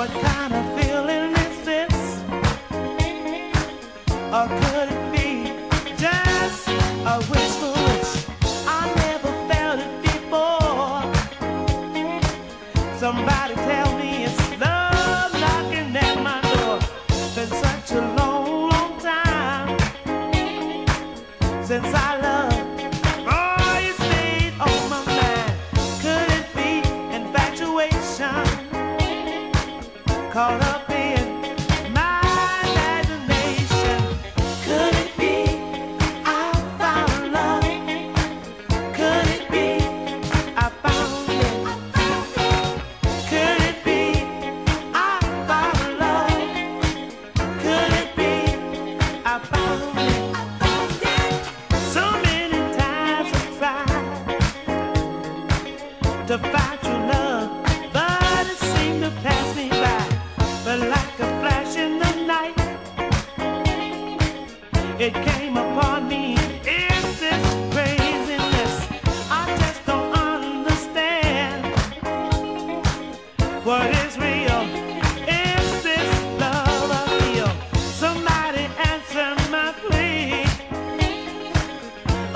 what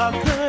a good